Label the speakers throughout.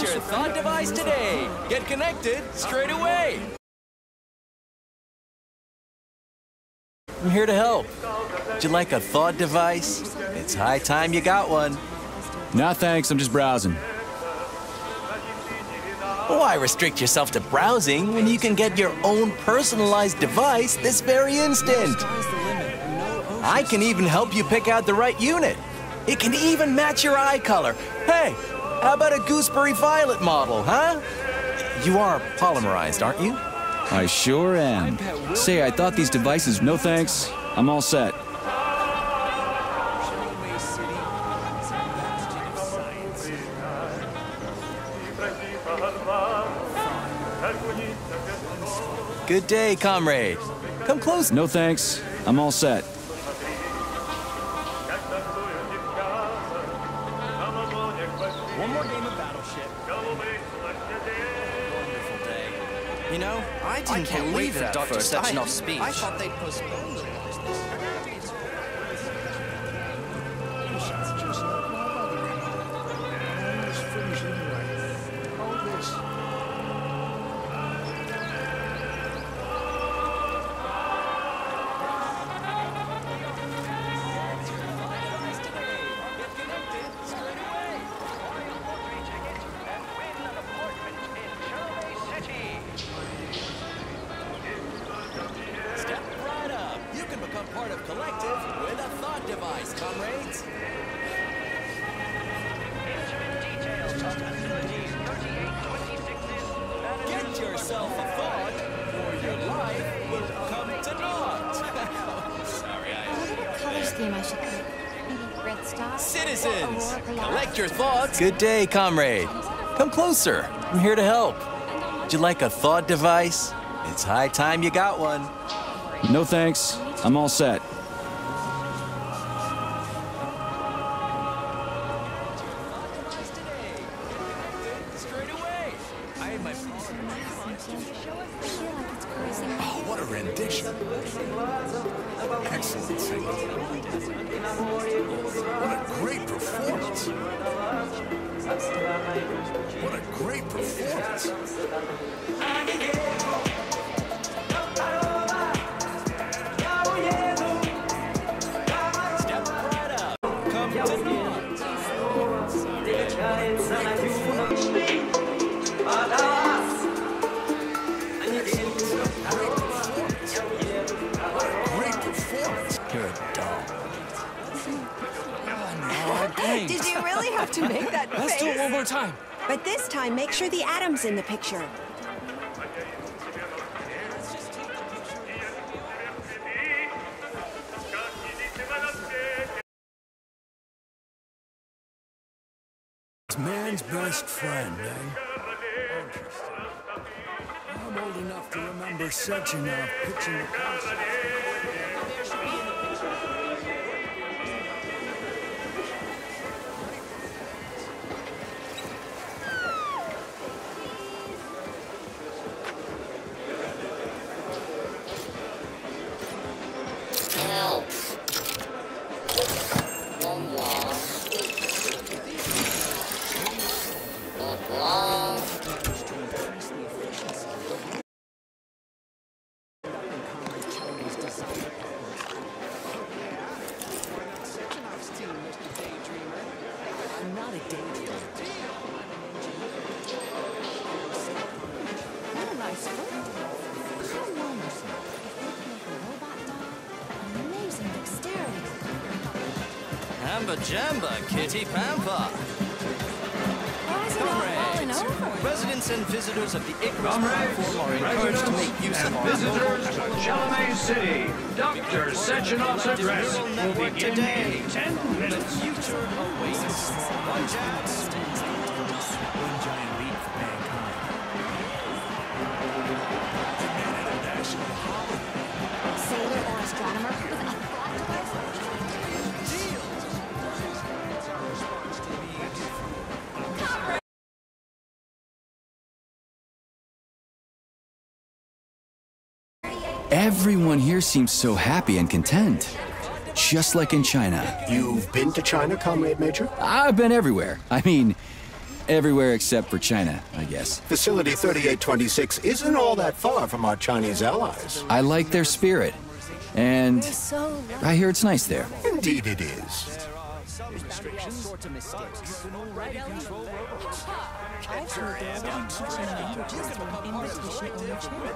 Speaker 1: Your thought device today. Get connected straight away. I'm here to help. Would you like a thought device? It's high time you got one.
Speaker 2: Nah, thanks. I'm just browsing.
Speaker 1: Why restrict yourself to browsing when you can get your own personalized device this very instant? I can even help you pick out the right unit. It can even match your eye color. Hey, how about a gooseberry violet model, huh? You are polymerized, aren't you?
Speaker 2: I sure am. Say, I thought these devices. No thanks. I'm all set.
Speaker 1: Good day, comrade. Come close.
Speaker 2: No thanks. I'm all set.
Speaker 1: You know, I didn't
Speaker 3: can't wait
Speaker 1: believe
Speaker 3: for
Speaker 1: that
Speaker 3: Dr.
Speaker 1: first I-
Speaker 3: Sechenov's speech.
Speaker 1: I thought they'd postpone yourself a thought, or your life will come to naught. Sorry, I.
Speaker 4: What color scheme I should pick? Maybe red star?
Speaker 1: Citizens, collect your thoughts. Good day, comrade. Come closer. I'm here to help. Would you like a thought device? It's high time you got one.
Speaker 2: No thanks. I'm all set.
Speaker 5: Oh, what a rendition. Excellent singing. What a great performance. What a great performance.
Speaker 6: Did you really have to make that
Speaker 3: Let's do it one more time.
Speaker 6: But this time, make sure the atom's in the picture.
Speaker 5: It's man's best friend, eh? Interesting. I'm old enough to remember Sechenov pitching the concept.
Speaker 4: What
Speaker 1: Hamba Jamba, Kitty Pampa.
Speaker 4: Why is it all falling over?
Speaker 1: Residents and visitors of the Icarus platform are encouraged to make use of
Speaker 7: Visitors to Chelomey City. Dr. Sechenov's address will begin
Speaker 1: today.
Speaker 7: in 10 minutes.
Speaker 1: future awaits.
Speaker 2: Everyone here seems so happy and content. Just like in China.
Speaker 8: You've been to China, Comrade Major?
Speaker 2: I've been everywhere. I mean, everywhere except for China, I guess.
Speaker 3: Facility 3826 isn't all that far from our Chinese allies.
Speaker 2: I like their spirit. And I hear it's nice there.
Speaker 3: Indeed it is.
Speaker 4: I've heard there's been teaching languages through an invitation only channel.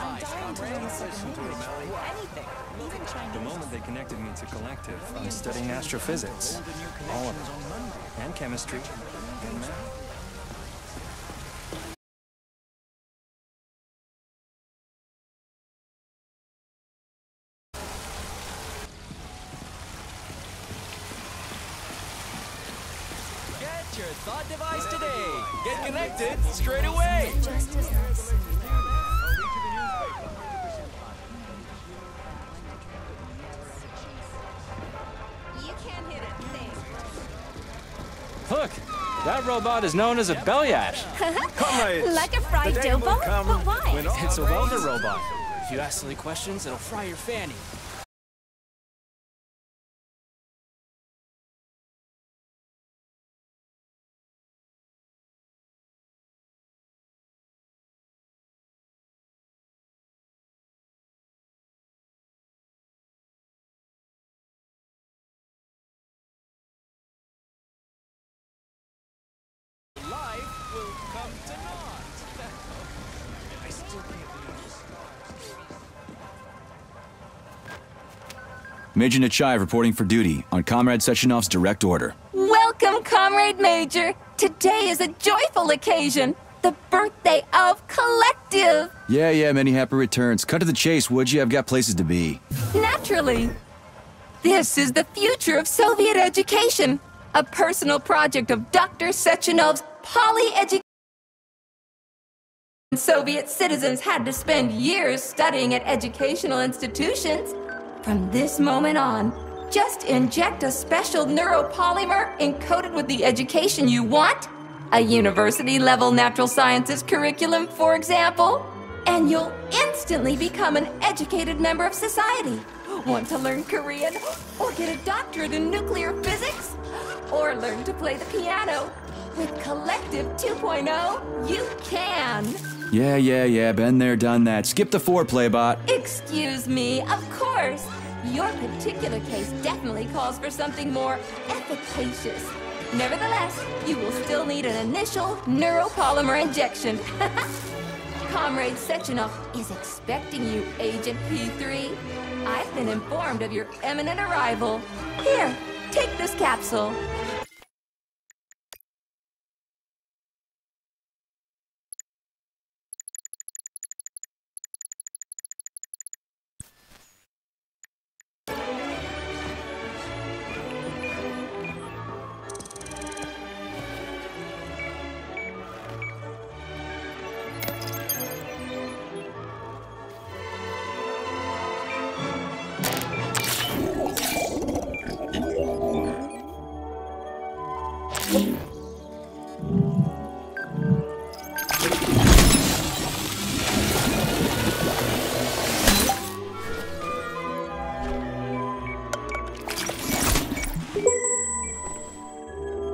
Speaker 4: I'm dying to learn second language. Anything. Even
Speaker 8: The moment they connected me to Collective, I'm studying astrophysics. All of it. And chemistry. And math. Look, that robot is known as a Belyash. Comrades,
Speaker 4: Like a fried
Speaker 8: the day
Speaker 4: dobo? But why?
Speaker 5: It's a
Speaker 8: our
Speaker 5: welder robot. If you ask silly questions, it'll fry your fanny.
Speaker 2: Major Nechayev reporting for duty on Comrade Sechenov's direct order.
Speaker 9: Welcome, Comrade Major. Today is a joyful occasion. The birthday of Collective.
Speaker 2: Yeah, yeah, many happy returns. Cut to the chase, would you? I've got places to be.
Speaker 9: Naturally. This is the future of Soviet education. A personal project of Dr. Sechenov's poly education. Soviet citizens had to spend years studying at educational institutions. From this moment on, just inject a special neuropolymer encoded with the education you want, a university level natural sciences curriculum, for example, and you'll instantly become an educated member of society. Want to learn Korean or get a doctorate in nuclear physics? Or learn to play the piano? With Collective 2.0, you can.
Speaker 2: Yeah, yeah, yeah, been there, done that. Skip the foreplay, bot.
Speaker 9: Excuse me, of course. Your particular case definitely calls for something more efficacious. Nevertheless, you will still need an initial neuropolymer injection. Comrade Sechenov is expecting you, Agent P3. I've been informed of your imminent arrival. Here, take this capsule.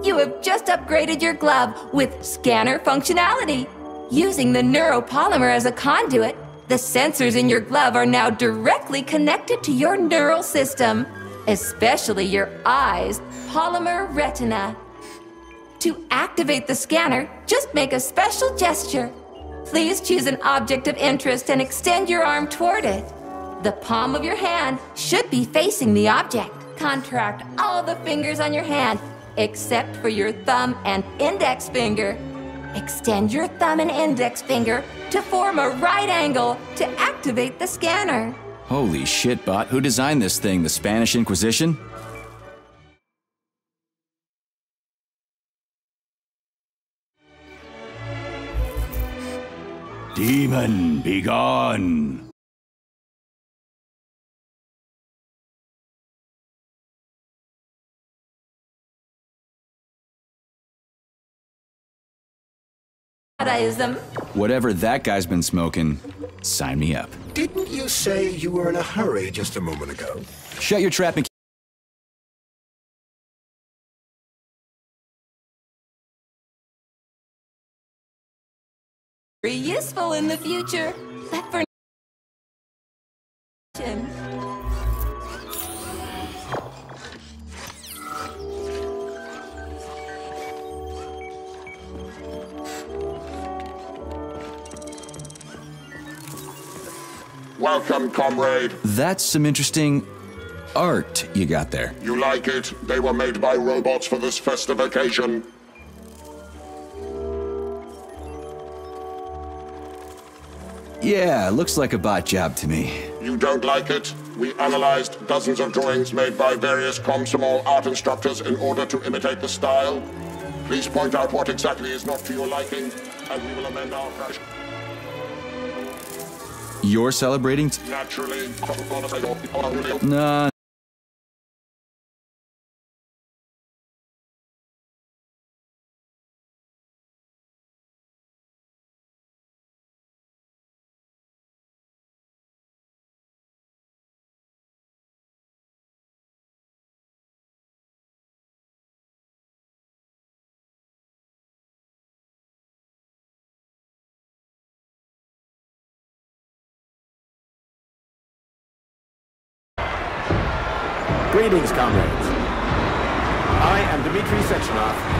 Speaker 9: You have just upgraded your glove with scanner functionality. Using the neuropolymer as a conduit, the sensors in your glove are now directly connected to your neural system, especially your eyes' polymer retina. To activate the scanner, just make a special gesture. Please choose an object of interest and extend your arm toward it. The palm of your hand should be facing the object. Contract all the fingers on your hand, except for your thumb and index finger. Extend your thumb and index finger to form a right angle to activate the scanner.
Speaker 2: Holy shit, bot. Who designed this thing? The Spanish Inquisition? Demon, be Whatever that guy's been smoking, sign me up.
Speaker 3: Didn't you say you were in a hurry just a moment ago?
Speaker 2: Shut your trap and
Speaker 9: Be useful in the future, but for
Speaker 10: Welcome, comrade.
Speaker 2: That's some interesting art you got there.
Speaker 10: You like it? They were made by robots for this festive occasion.
Speaker 2: Yeah, looks like a bot job to me.
Speaker 10: You don't like it? We analyzed dozens of drawings made by various Komsomol art instructors in order to imitate the style. Please point out what exactly is not to your liking, and we will amend our fresh.
Speaker 2: You're celebrating?
Speaker 10: Naturally,
Speaker 2: nah.
Speaker 11: Greetings, comrades. I am Dmitry Sechenov,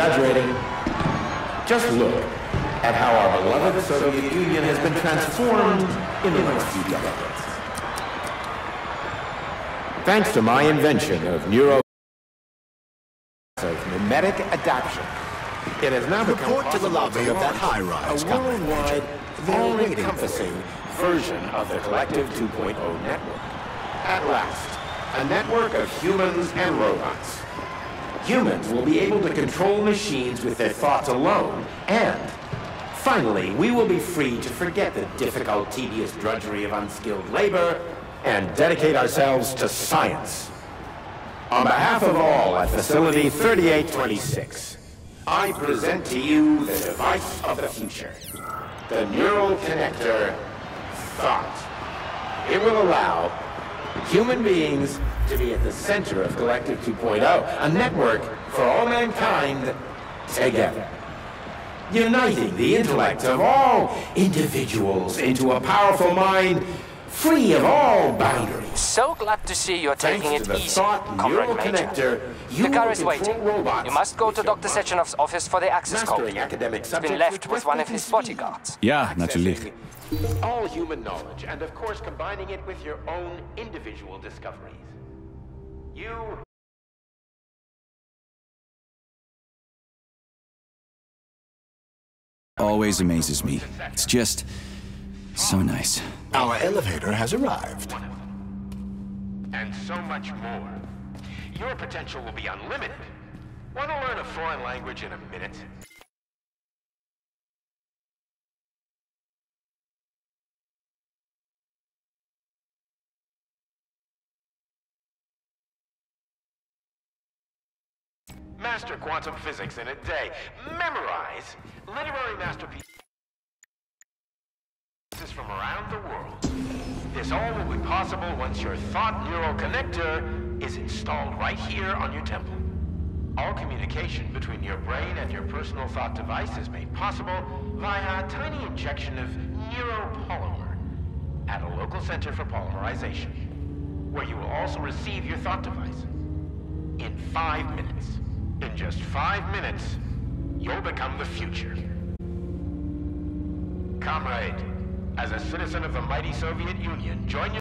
Speaker 11: exaggerating. Just look at how our beloved Soviet Union has been transformed in the last few decades. Thanks to my invention of neuro of mimetic adaptation, it has now become
Speaker 3: Report to the lobby of that high-rise,
Speaker 11: a worldwide,
Speaker 3: They're waiting for
Speaker 11: all-encompassing version of the Collective 2.0 network. At last, a network of humans and robots. Humans will be able to control machines with their thoughts alone, and finally, we will be free to forget the difficult, tedious drudgery of unskilled labor and dedicate ourselves to science. On behalf of all at Facility 3826, I present to you the device of the future, the neural connector Thought. It will allow human beings to be at the center of Collective 2.0, a network for all mankind together. Uniting the intellect of all individuals into a powerful mind free of all boundaries.
Speaker 12: So glad to see you're taking it easy,
Speaker 11: Thought
Speaker 12: Comrade Major.
Speaker 11: Connector,
Speaker 12: The car is waiting.
Speaker 11: robots
Speaker 12: You must go to Dr.
Speaker 11: mind.
Speaker 12: Sechenov's office for the access code.
Speaker 11: Mastering academic
Speaker 12: It's been left with
Speaker 11: with
Speaker 12: one of his bodyguards.
Speaker 2: Yeah, natürlich.
Speaker 11: All human knowledge, and of course combining it with your own individual discoveries. You
Speaker 2: Always amazes me. It's just so nice.
Speaker 3: Our elevator has arrived.
Speaker 11: and so much more. Your potential will be unlimited. Want to learn a foreign language in a minute? Master quantum physics in a day. Memorize literary masterpieces from around the world. This all will be possible once your thought neural connector is installed right here on your temple. All communication between your brain and your personal thought device is made possible via a tiny injection of neuropolymer at a local center for polymerization, where you will also receive your thought device. In five minutes, in just five minutes, you'll become the future. Comrade, as a citizen of the mighty Soviet Union, join your